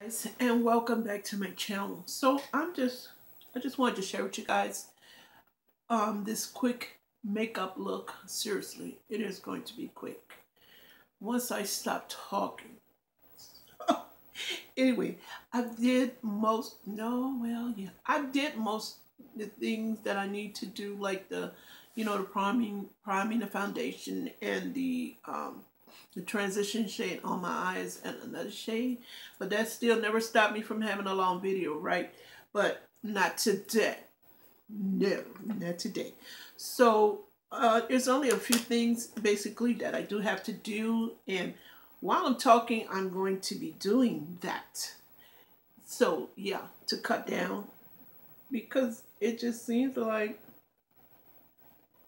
guys and welcome back to my channel. So i'm just i just wanted to share with you guys um this quick makeup look. Seriously it is going to be quick. Once i stop talking. Anyway i did most no well yeah i did most the things that i need to do like the you know the priming priming the foundation and the um the transition shade on my eyes and another shade. But that still never stopped me from having a long video, right? But not today. No, not today. So uh, there's only a few things basically that I do have to do. And while I'm talking, I'm going to be doing that. So yeah, to cut down because it just seems like,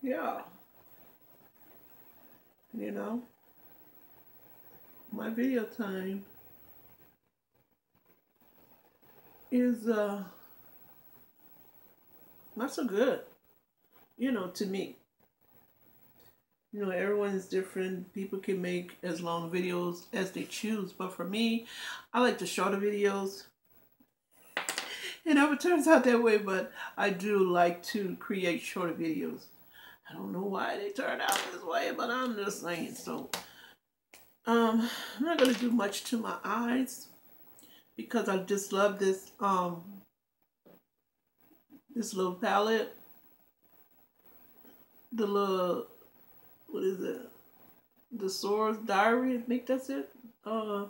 yeah, you know, my video time is uh not so good, you know, to me. You know, everyone's different. People can make as long videos as they choose. But for me, I like the shorter videos. It never turns out that way, but I do like to create shorter videos. I don't know why they turn out this way, but I'm just saying. So um, I'm not going to do much to my eyes because I just love this um this little palette. The little what is it? The Soiree Diary, I think that's it. Uh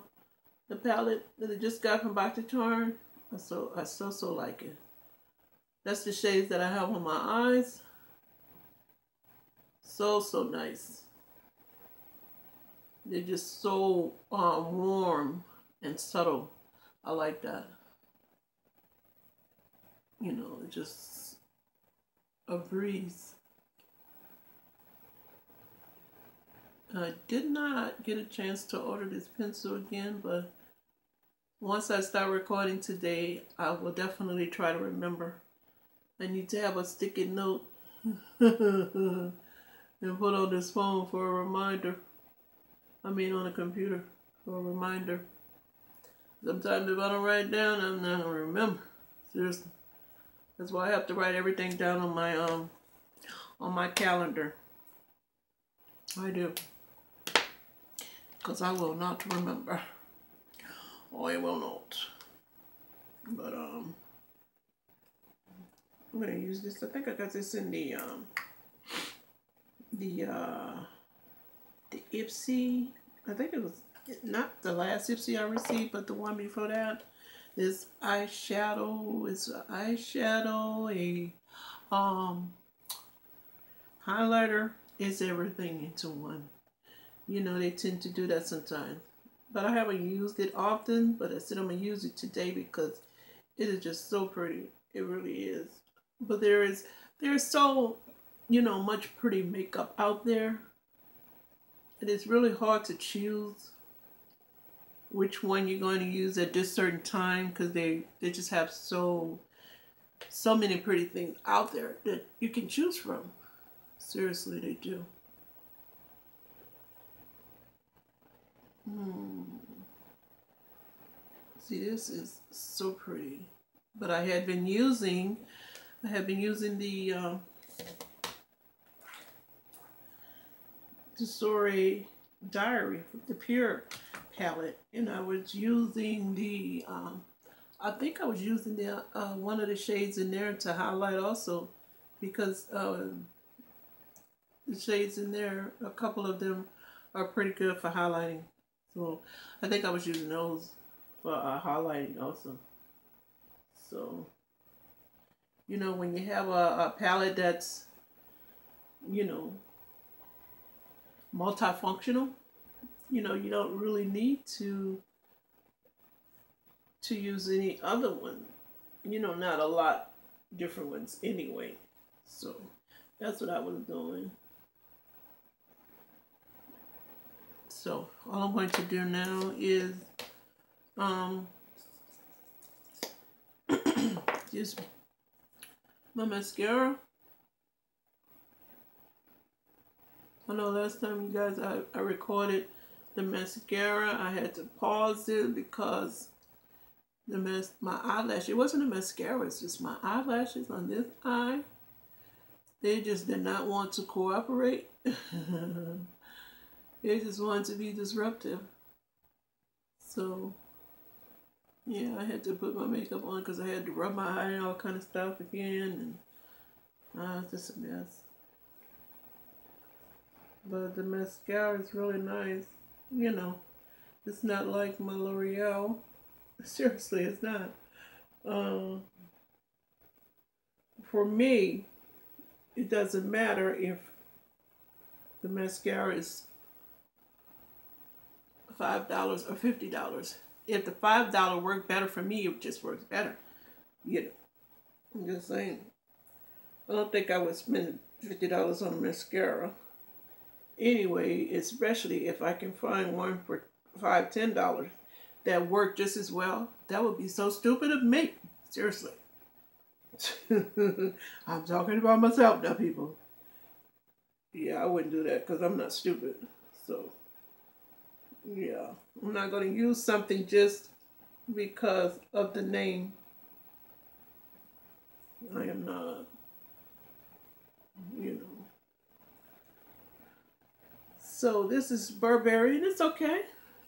the palette that I just got from Dr. Charm. I so I so so like it. That's the shades that I have on my eyes. So so nice. They're just so uh, warm and subtle. I like that. You know, just a breeze. I did not get a chance to order this pencil again, but once I start recording today, I will definitely try to remember. I need to have a sticky note and put on this phone for a reminder. I mean on a computer for a reminder. Sometimes if I don't write down, I'm not gonna remember. Seriously. That's why I have to write everything down on my um on my calendar. I do. Because I will not remember. I will not. But um I'm gonna use this. I think I got this in the um the uh the Ipsy. I think it was not the last Ipsy I received, but the one before that. This eyeshadow is an eyeshadow, a um highlighter is everything into one. You know, they tend to do that sometimes. But I haven't used it often, but I said I'm going to use it today because it is just so pretty. It really is. But there is, there's so, you know, much pretty makeup out there it is really hard to choose which one you're going to use at this certain time because they, they just have so so many pretty things out there that you can choose from. Seriously, they do. Hmm. See, this is so pretty. But I had been using, I had been using the uh, the Soiree Diary, the PUR palette, and I was using the, um, I think I was using the uh, one of the shades in there to highlight also, because uh, the shades in there, a couple of them are pretty good for highlighting. So I think I was using those for uh, highlighting also. So, you know, when you have a, a palette that's, you know, multifunctional. You know, you don't really need to to use any other one. You know, not a lot different ones anyway. So that's what I was doing. So all I'm going to do now is um just my mascara I know last time you guys I, I recorded the mascara. I had to pause it because the mas- my eyelash. It wasn't a mascara. It's just my eyelashes on this eye. They just did not want to cooperate. they just wanted to be disruptive. So, yeah, I had to put my makeup on because I had to rub my eye and all kind of stuff again, and uh, it's just a mess. But the mascara is really nice. You know, it's not like my L'Oreal. Seriously, it's not. Um, for me, it doesn't matter if the mascara is five dollars or fifty dollars. If the five dollar worked better for me, it just works better. You know, I'm just saying. I don't think I would spend fifty dollars on mascara. Anyway, especially if I can find one for five, ten dollars that work just as well. That would be so stupid of me. Seriously. I'm talking about myself now, people. Yeah, I wouldn't do that because I'm not stupid. So, yeah, I'm not going to use something just because of the name. I am not, you know. So this is Burberry, and it's okay.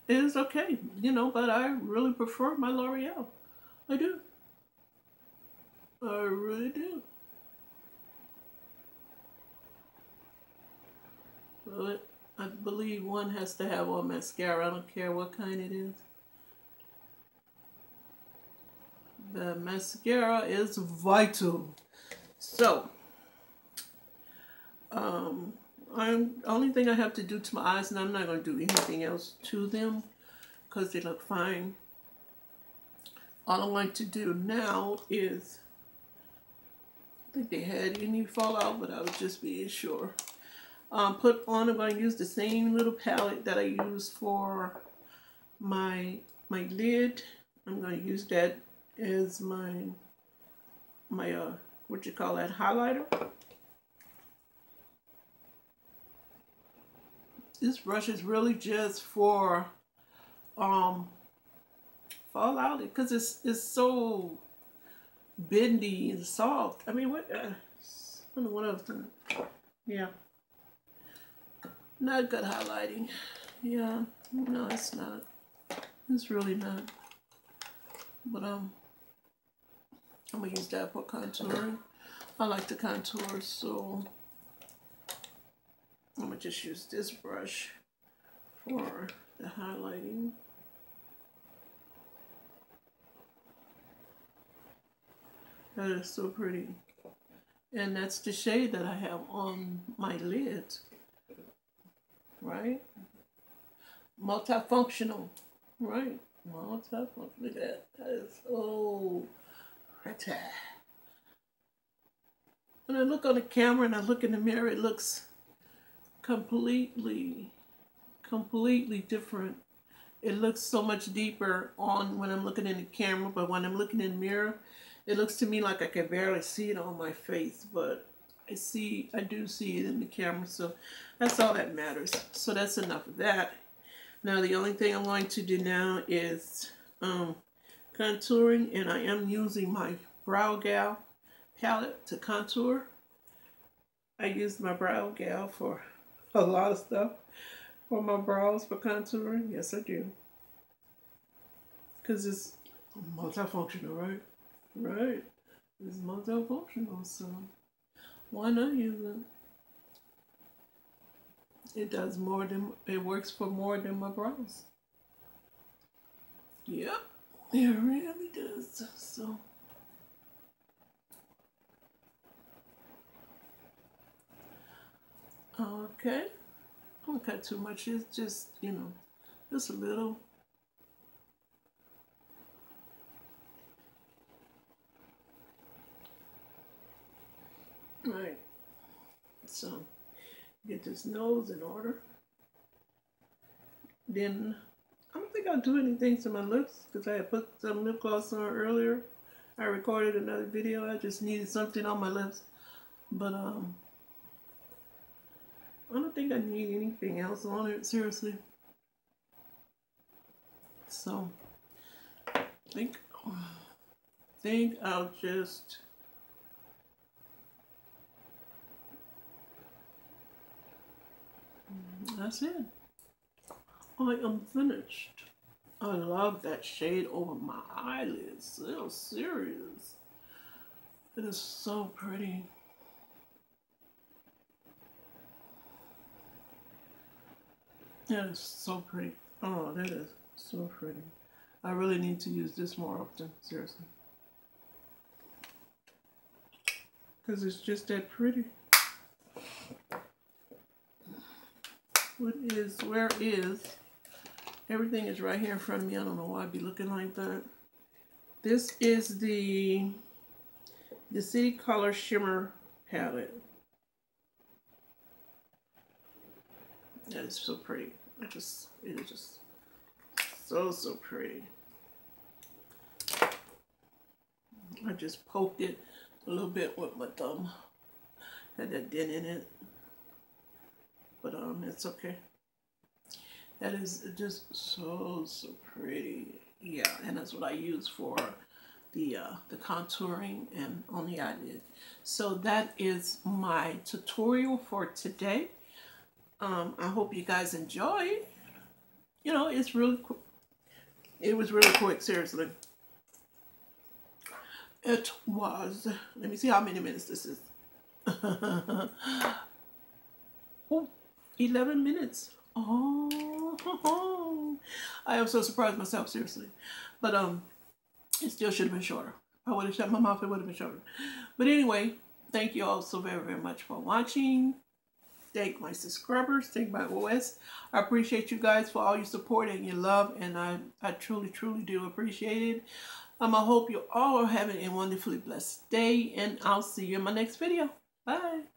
It is okay, you know, but I really prefer my L'Oreal. I do. I really do. But I believe one has to have on mascara. I don't care what kind it is. The mascara is vital. So, um, I'm only thing I have to do to my eyes, and I'm not going to do anything else to them because they look fine. All I want to do now is I think they had any fallout, but I was just being sure. Um, put on, I'm going to use the same little palette that I used for my my lid. I'm going to use that as my, my uh, what you call that, highlighter. This brush is really just for um, fallout because it's, it's so bendy and soft. I mean, what? Uh, I don't know what else. Yeah. Not good highlighting. Yeah. No, it's not. It's really not. But um, I'm gonna use that for contouring. I like to contour, so I'm gonna just use this brush for the highlighting. That is so pretty. And that's the shade that I have on my lid. Right? Multifunctional. Right? Multifunctional. Look at that. That is so pretty. When I look on the camera and I look in the mirror, it looks completely, completely different. It looks so much deeper on when I'm looking in the camera, but when I'm looking in the mirror, it looks to me like I can barely see it on my face, but I see, I do see it in the camera, so that's all that matters. So that's enough of that. Now the only thing I'm going to do now is um, contouring, and I am using my Brow Gal palette to contour. I use my Brow Gal for a lot of stuff for my brows for contouring. Yes, I do. Because it's multifunctional, right? Right. It's multifunctional, so why not use it? It does more than, it works for more than my brows. Yep, it really does. So. Okay. Don't cut too much. It's just, you know, just a little. Right. So get this nose in order. Then I don't think I'll do anything to my lips because I had put some lip gloss on earlier. I recorded another video. I just needed something on my lips. But um I don't think I need anything else on it, seriously. So I think think I'll just that's it. I am finished. I love that shade over my eyelids. So serious. It is so pretty. That is so pretty. Oh, that is so pretty. I really need to use this more often, seriously. Because it's just that pretty. What is, where is, everything is right here in front of me. I don't know why I'd be looking like that. This is the, the City Color Shimmer palette. That is so pretty. I just, it is just so, so pretty. I just poked it a little bit with my thumb. Had that dent in it. But um, it's okay. That is just so, so pretty. Yeah, and that's what I use for the uh, the contouring and on the eyelid. So that is my tutorial for today. Um, I hope you guys enjoy. You know, it's really quick. It was really quick, seriously. It was. Let me see how many minutes this is. oh, 11 minutes. Oh, I am so surprised myself, seriously. But um, it still should have been shorter. I would have shut my mouth, it would have been shorter. But anyway, thank you all so very, very much for watching thank my subscribers, thank my OS. I appreciate you guys for all your support and your love, and I, I truly, truly do appreciate it. Um, I hope you all are having a wonderfully blessed day, and I'll see you in my next video. Bye.